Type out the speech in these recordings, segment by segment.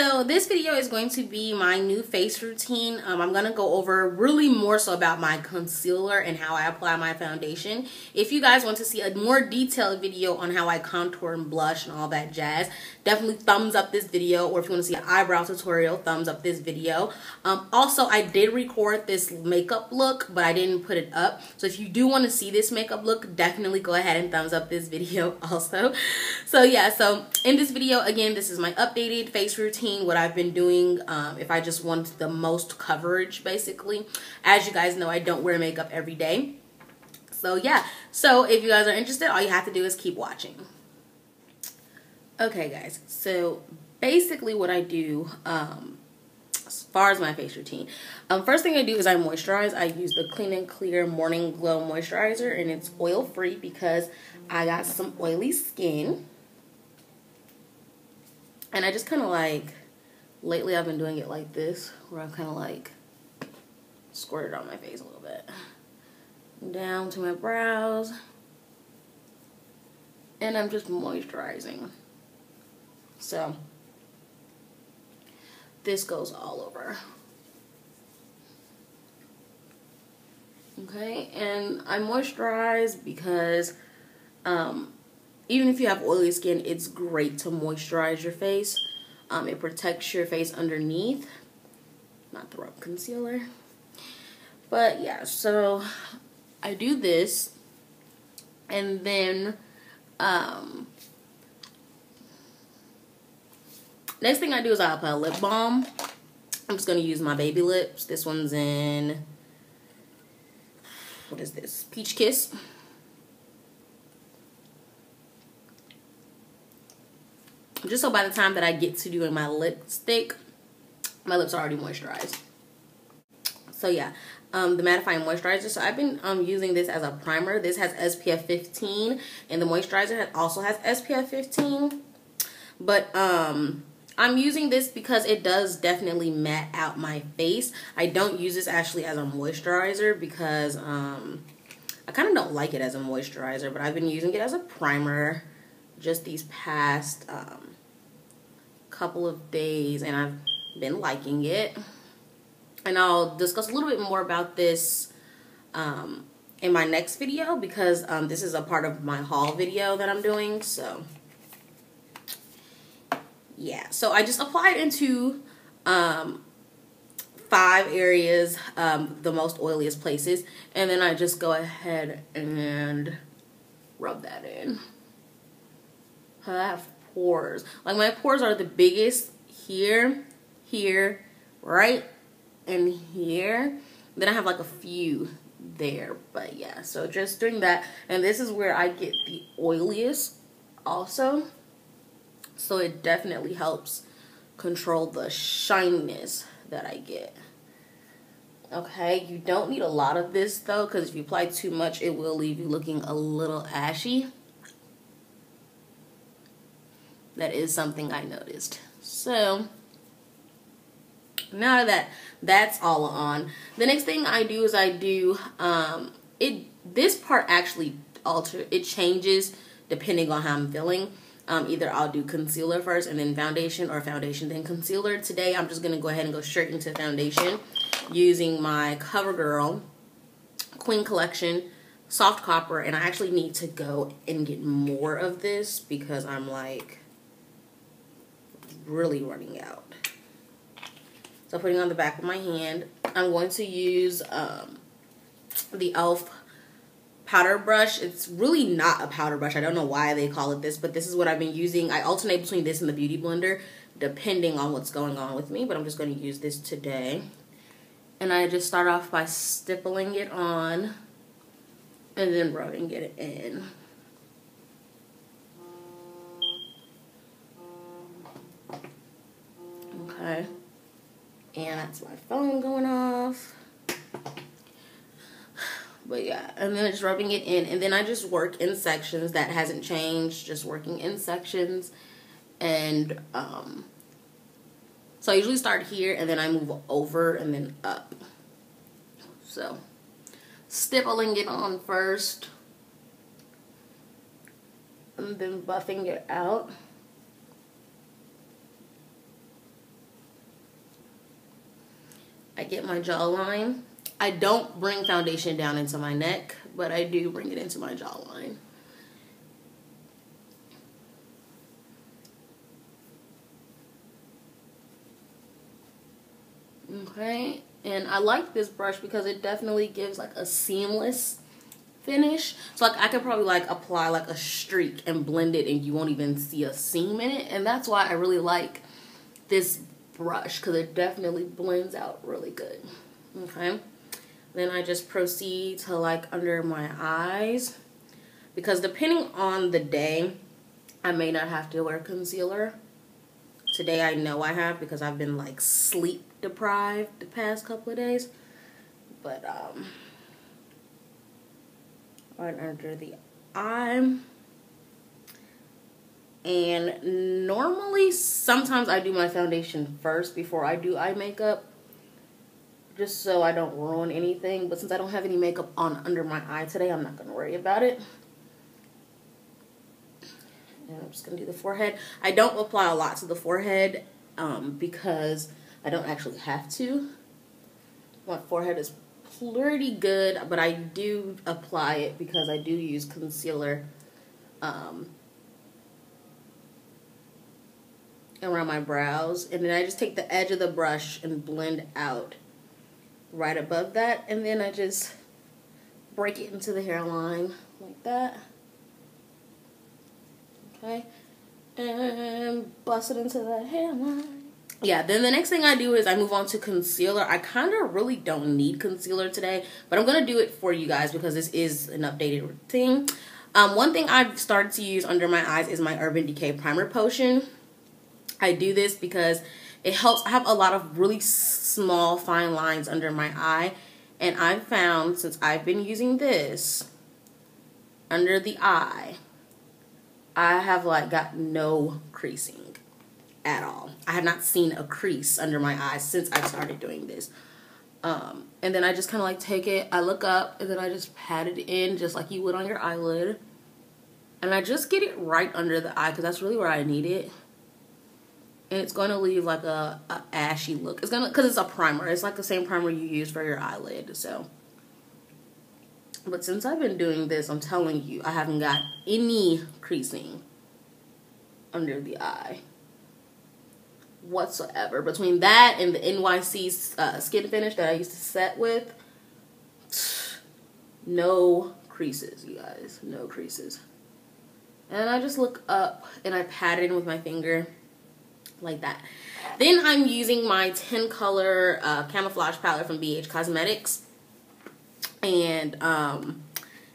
So this video is going to be my new face routine. Um, I'm going to go over really more so about my concealer and how I apply my foundation. If you guys want to see a more detailed video on how I contour and blush and all that jazz, definitely thumbs up this video. Or if you want to see an eyebrow tutorial, thumbs up this video. Um, also, I did record this makeup look, but I didn't put it up. So if you do want to see this makeup look, definitely go ahead and thumbs up this video also. So yeah, so in this video, again, this is my updated face routine routine, what I've been doing, um, if I just want the most coverage, basically. As you guys know, I don't wear makeup every day. So yeah, so if you guys are interested, all you have to do is keep watching. Okay, guys, so basically what I do, um, as far as my face routine, um, first thing I do is I moisturize. I use the Clean and Clear Morning Glow Moisturizer, and it's oil-free because I got some oily skin. And I just kind of like, lately I've been doing it like this, where I've kind of like squirted on my face a little bit. Down to my brows. And I'm just moisturizing. So, this goes all over. Okay, and I moisturize because um, even if you have oily skin, it's great to moisturize your face. Um, it protects your face underneath. Not the up concealer. But yeah, so I do this. And then, um, next thing I do is I apply lip balm. I'm just to use my baby lips. This one's in, what is this? Peach Kiss. Just so by the time that I get to doing my lipstick, my lips are already moisturized. So yeah, um, the mattifying moisturizer. So I've been um, using this as a primer. This has SPF 15 and the moisturizer also has SPF 15. But um, I'm using this because it does definitely matte out my face. I don't use this actually as a moisturizer because um, I kind of don't like it as a moisturizer. But I've been using it as a primer just these past um, couple of days and I've been liking it. And I'll discuss a little bit more about this um, in my next video because um, this is a part of my haul video that I'm doing. So, yeah. So I just applied into um, five areas, um, the most oiliest places. And then I just go ahead and rub that in. I have pores. Like my pores are the biggest here, here, right, and here. Then I have like a few there. But yeah, so just doing that. And this is where I get the oiliest also. So it definitely helps control the shininess that I get. Okay, you don't need a lot of this though, because if you apply too much, it will leave you looking a little ashy that is something I noticed. So now that that's all on, the next thing I do is I do um, it. This part actually alter it changes depending on how I'm feeling. Um, either I'll do concealer first and then foundation, or foundation then concealer. Today I'm just gonna go ahead and go straight into foundation using my CoverGirl Queen Collection soft copper and I actually need to go and get more of this because I'm like really running out. So putting on the back of my hand, I'm going to use um, the e.l.f. powder brush. It's really not a powder brush. I don't know why they call it this, but this is what I've been using. I alternate between this and the Beauty Blender depending on what's going on with me, but I'm just going to use this today. And I just start off by stippling it on and then rubbing it in. But yeah, and then just rubbing it in. And then I just work in sections. That hasn't changed. Just working in sections. And um, so I usually start here and then I move over and then up. So stippling it on first. And then buffing it out. I get my jawline. I don't bring foundation down into my neck, but I do bring it into my jawline. Okay, and I like this brush because it definitely gives like a seamless finish. So like I could probably like apply like a streak and blend it and you won't even see a seam in it. And that's why I really like this brush because it definitely blends out really good. Okay. Then I just proceed to like under my eyes because depending on the day, I may not have to wear concealer. Today I know I have because I've been like sleep deprived the past couple of days. But um right under the eye. And normally sometimes I do my foundation first before I do eye makeup just so I don't ruin anything. But since I don't have any makeup on under my eye today, I'm not going to worry about it. And I'm just going to do the forehead. I don't apply a lot to the forehead um, because I don't actually have to. My forehead is pretty good, but I do apply it because I do use concealer um, around my brows. And then I just take the edge of the brush and blend out right above that. And then I just break it into the hairline like that. Okay. And bust it into the hairline yeah, then the next thing I do is I move on to concealer. I kind of really don't need concealer today, but I'm to do it for you guys because this is an updated thing. Um, one thing I've started to use under my eyes is my Urban Decay Primer Potion. I do this because it helps. I have a lot of really small, fine lines under my eye, and I've found since I've been using this under the eye, I have like got no creasing at all. I have not seen a crease under my eyes since I started doing this. Um, and then I just kind of like take it, I look up, and then I just pat it in just like you would on your eyelid. And I just get it right under the eye because that's really where I need it. And it's going to leave like a, a ashy look. It's going to, because it's a primer. It's like the same primer you use for your eyelid. So, but since I've been doing this, I'm telling you, I haven't got any creasing under the eye whatsoever. Between that and the NYC uh, skin finish that I used to set with, no creases, you guys. No creases. And I just look up and I pat it in with my finger like that. Then I'm using my 10 color uh, camouflage palette from BH Cosmetics. And um,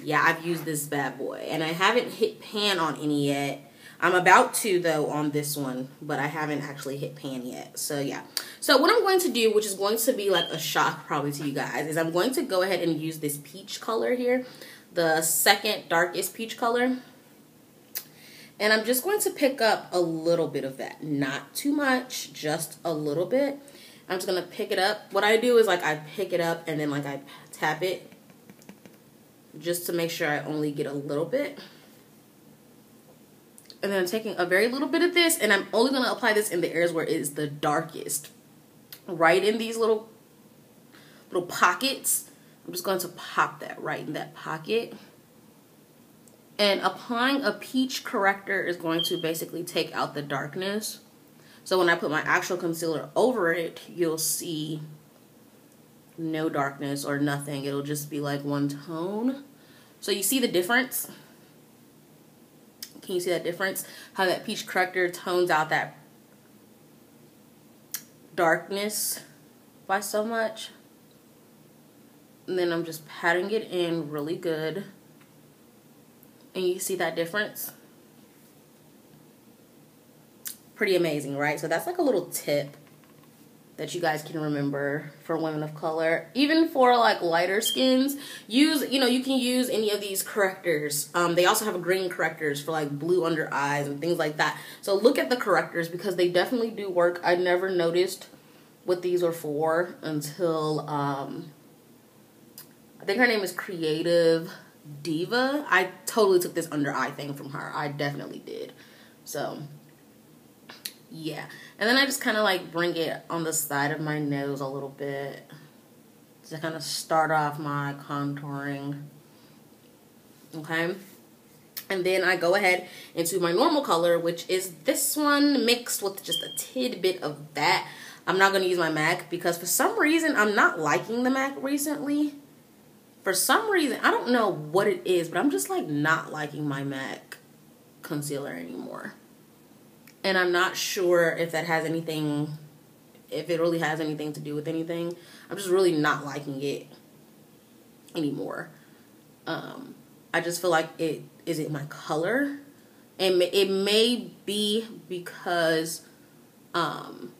yeah, I've used this bad boy. And I haven't hit pan on any yet. I'm about to though on this one, but I haven't actually hit pan yet. So yeah. So what I'm going to do, which is going to be like a shock probably to you guys, is I'm going to go ahead and use this peach color here. The second darkest peach color. And I'm just going to pick up a little bit of that. Not too much, just a little bit. I'm just going to pick it up. What I do is like I pick it up and then like I tap it just to make sure I only get a little bit and then I'm taking a very little bit of this and I'm only going to apply this in the areas where it is the darkest. Right in these little little pockets. I'm just going to pop that right in that pocket. And applying a peach corrector is going to basically take out the darkness. So when I put my actual concealer over it, you'll see no darkness or nothing. It'll just be like one tone. So you see the difference? Can you see that difference? How that peach corrector tones out that darkness by so much. And then I'm just patting it in really good. And you see that difference? Pretty amazing, right? So that's like a little tip that you guys can remember for women of color. Even for like lighter skins, use, you know, you can use any of these correctors. Um, they also have green correctors for like blue under eyes and things like that. So look at the correctors because they definitely do work. I never noticed what these are for until, um, I think her name is Creative Diva. I totally took this under eye thing from her. I definitely did. So yeah. And then I just kind of like bring it on the side of my nose a little bit to kind of start off my contouring. Okay. And then I go ahead into my normal color, which is this one mixed with just a tidbit of that. I'm not going to use my MAC because for some reason I'm not liking the MAC recently. For some reason, I don't know what it is, but I'm just like not liking my MAC concealer anymore. And I'm not sure if that has anything, if it really has anything to do with anything. I'm just really not liking it anymore. Um, I just feel like it is it my color, and it may be because um,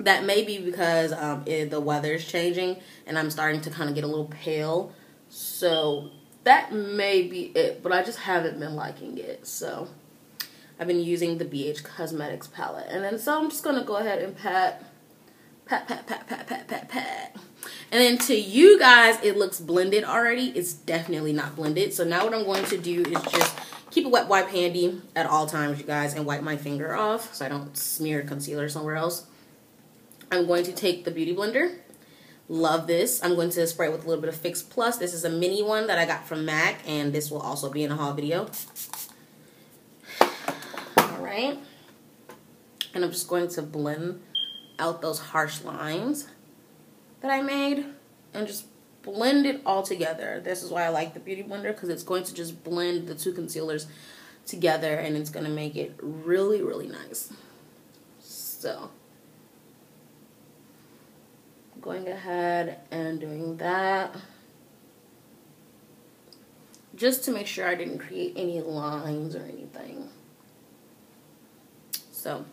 that may be because um, it, the weather's changing and I'm starting to kind of get a little pale. So that may be it, but I just haven't been liking it. So I've been using the BH Cosmetics palette. And then so I'm just going to go ahead and pat, pat, pat, pat, pat, pat, pat, pat. And then to you guys, it looks blended already. It's definitely not blended. So now what I'm going to do is just keep a wet wipe handy at all times, you guys, and wipe my finger off so I don't smear concealer somewhere else. I'm going to take the Beauty Blender. Love this. I'm going to spray it with a little bit of Fix Plus. This is a mini one that I got from MAC, and this will also be in a haul video. Alright. And I'm just going to blend out those harsh lines that I made and just blend it all together. This is why I like the Beauty Blender because it's going to just blend the two concealers together and it's going to make it really, really nice. So going ahead and doing that just to make sure I didn't create any lines or anything. So,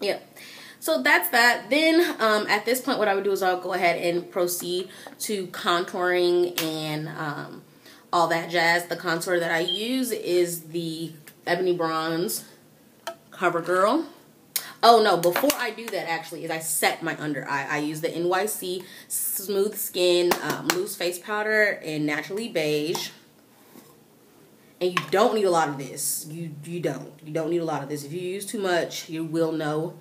yeah. So that's that. Then um, at this point, what I would do is I'll go ahead and proceed to contouring and um, all that jazz. The contour that I use is the Ebony Bronze CoverGirl. Oh no, before I do that actually is I set my under eye. I use the NYC Smooth Skin um, Loose Face Powder in Naturally Beige. And you don't need a lot of this. You you don't. You don't need a lot of this. If you use too much, you will know.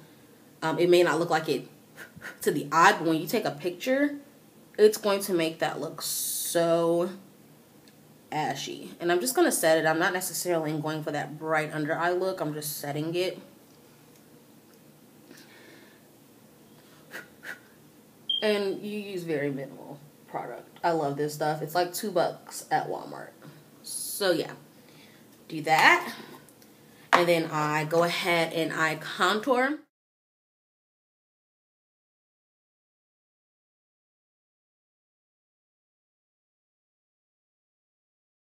Um, it may not look like it to the eye, but when you take a picture, it's going to make that look so ashy. And I'm just going to set it. I'm not necessarily going for that bright under eye look. I'm just setting it. And you use very minimal product. I love this stuff. It's like two bucks at Walmart. So yeah, do that. And then I go ahead and I contour.